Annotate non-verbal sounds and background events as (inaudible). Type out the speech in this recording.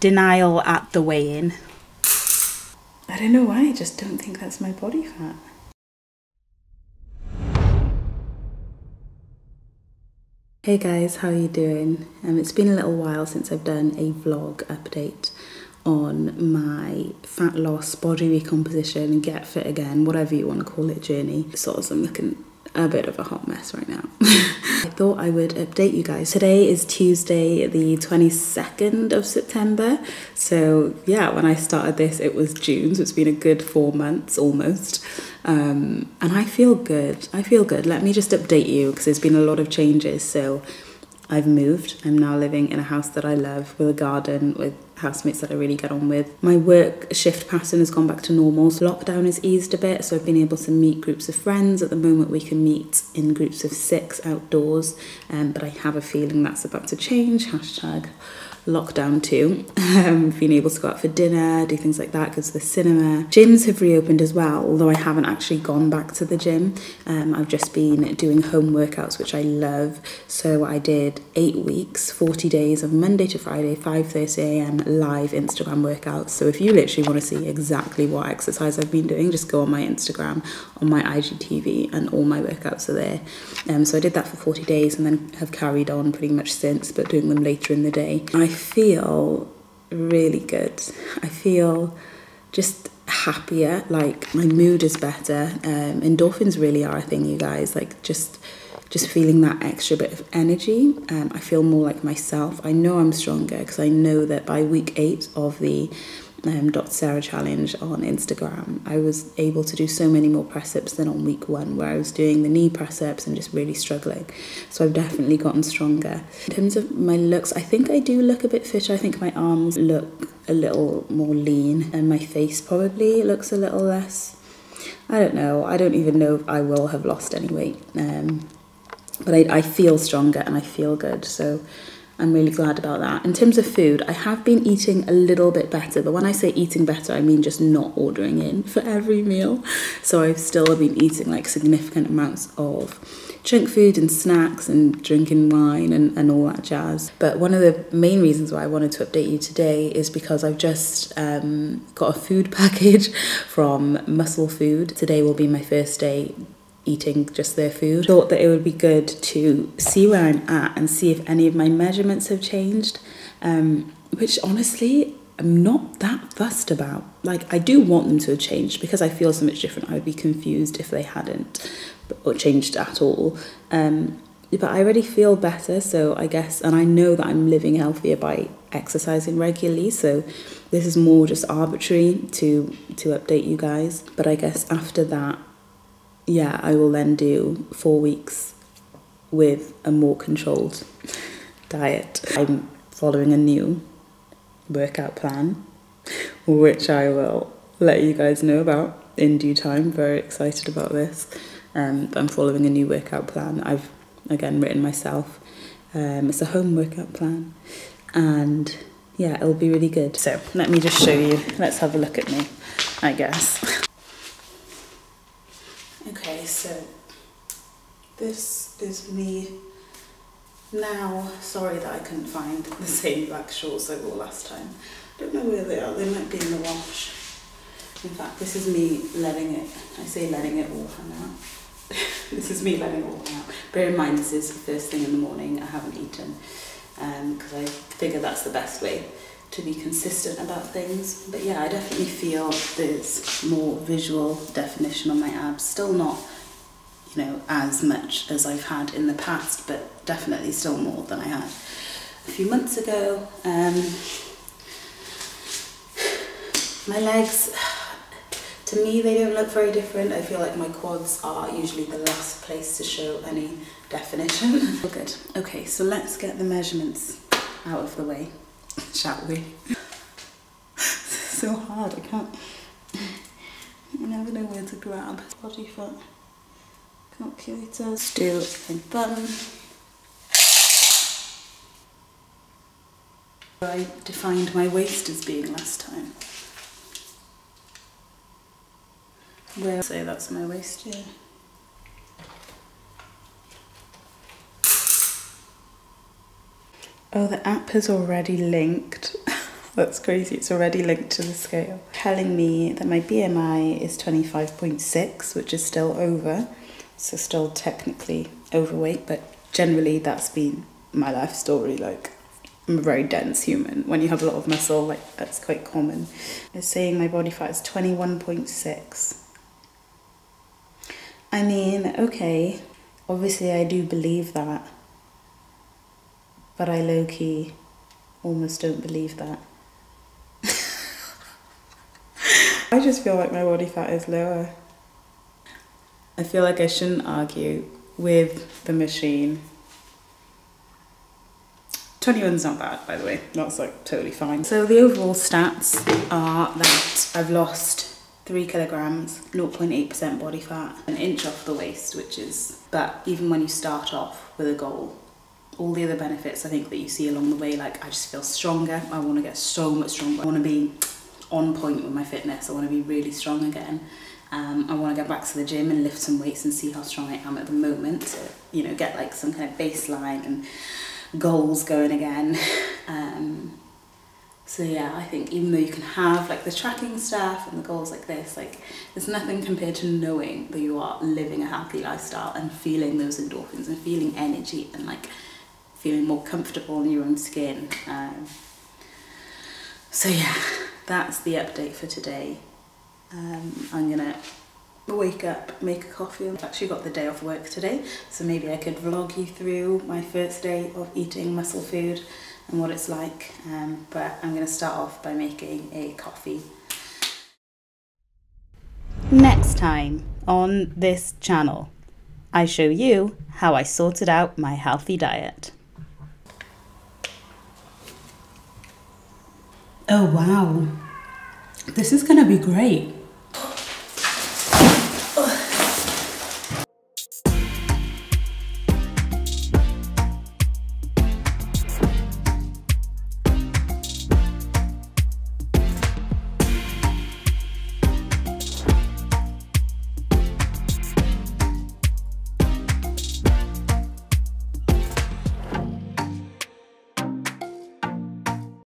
denial at the weigh-in. I don't know why, I just don't think that's my body fat. Hey guys, how are you doing? Um, it's been a little while since I've done a vlog update on my fat loss, body recomposition, get fit again, whatever you want to call it, journey. Sort of, I'm looking a bit of a hot mess right now. (laughs) I thought I would update you guys. Today is Tuesday, the 22nd of September. So, yeah, when I started this, it was June, so it's been a good four months almost. Um, and I feel good. I feel good. Let me just update you because there's been a lot of changes. So, I've moved. I'm now living in a house that I love with a garden, with housemates that I really get on with. My work shift pattern has gone back to normal. So lockdown has eased a bit, so I've been able to meet groups of friends. At the moment, we can meet in groups of six outdoors, um, but I have a feeling that's about to change. Hashtag lockdown too. Um, being able to go out for dinner, do things like that, go to the cinema. Gyms have reopened as well, although I haven't actually gone back to the gym. Um, I've just been doing home workouts, which I love. So I did eight weeks, 40 days of Monday to Friday, 5.30am live Instagram workouts. So if you literally want to see exactly what exercise I've been doing, just go on my Instagram, on my IGTV, and all my workouts are there. Um, so I did that for 40 days and then have carried on pretty much since, but doing them later in the day. I feel really good. I feel just happier, like my mood is better. Um, endorphins really are a thing, you guys. Like just just feeling that extra bit of energy. Um, I feel more like myself. I know I'm stronger because I know that by week eight of the um, Dr. Sara challenge on Instagram, I was able to do so many more press ups than on week one, where I was doing the knee press ups and just really struggling. So I've definitely gotten stronger. In terms of my looks, I think I do look a bit fitter. I think my arms look a little more lean, and my face probably looks a little less. I don't know. I don't even know if I will have lost any weight. Um, but I, I feel stronger and I feel good. So I'm really glad about that. In terms of food, I have been eating a little bit better, but when I say eating better, I mean just not ordering in (laughs) for every meal. So I've still been eating like significant amounts of junk food and snacks and drinking wine and, and all that jazz. But one of the main reasons why I wanted to update you today is because I've just um, got a food (laughs) package from Muscle Food. Today will be my first day eating just their food. Thought that it would be good to see where I'm at and see if any of my measurements have changed, um, which honestly I'm not that fussed about. Like I do want them to have changed because I feel so much different. I would be confused if they hadn't or changed at all. Um, but I already feel better, so I guess, and I know that I'm living healthier by exercising regularly. So this is more just arbitrary to to update you guys. But I guess after that, yeah, I will then do four weeks with a more controlled diet. I'm following a new workout plan, which I will let you guys know about in due time. Very excited about this. Um, I'm following a new workout plan. I've again written myself. Um, it's a home workout plan, and yeah, it'll be really good. So let me just show you. Let's have a look at me, I guess. (laughs) Okay, so this is me now. Sorry that I couldn't find the same black shorts I wore last time. I don't know where they are. They might be in the wash. In fact, this is me letting it. I say letting it all hang out. (laughs) this is me letting it all hang out. Bear in mind, this is the first thing in the morning. I haven't eaten because um, I figure that's the best way to be consistent about things. But yeah, I definitely feel there's more visual definition on my abs. Still not, you know, as much as I've had in the past, but definitely still more than I had a few months ago. Um, my legs, to me, they don't look very different. I feel like my quads are usually the last place to show any definition. (laughs) Good. Okay, so let's get the measurements out of the way shall we? so hard, I can't. You never know where to grab. Body fat calculator, still a button. I defined my waist as being last time. Say that's my waist here. Oh, the app has already linked. (laughs) That's crazy. It's already linked to the scale. Telling me that my BMI is 25.6, which is still over. So still technically overweight, but generally that's been my life story. Like I'm a very dense human. When you have a lot of muscle, like that's quite common. It's saying my body fat is 21.6. I mean, okay, obviously I do believe that, but I low key almost don't believe that. (laughs) I just feel like my body fat is lower. I feel like I shouldn't argue with the machine. 21's not bad, by the way. That's like totally fine. So the overall stats are that I've lost three kilograms, 0.8% body fat, an inch off the waist, which is, but even when you start off with a goal, all the other benefits I think that you see along the way, like I just feel stronger, I want to get so much stronger, I want to be on point with my fitness, I want to be really strong again. Um, I want to get back to the gym and lift some weights and see how strong I am at the moment to, you know, get like some kind of baseline and goals going again. (laughs) Um, so yeah, I think even though you can have like the tracking stuff and the goals like this, like there's nothing compared to knowing that you are living a happy lifestyle and feeling those endorphins and feeling energy and like feeling more comfortable in your own skin. Um, so yeah, that's the update for today. Um, I'm gonna wake up, make a coffee. I've actually got the day off work today, so maybe I could vlog you through my first day of eating Muscle Food and what it's like. Um, but I'm to start off by making a coffee. Next time on this channel, I show you how I sorted out my healthy diet. Oh wow, this is going to be great.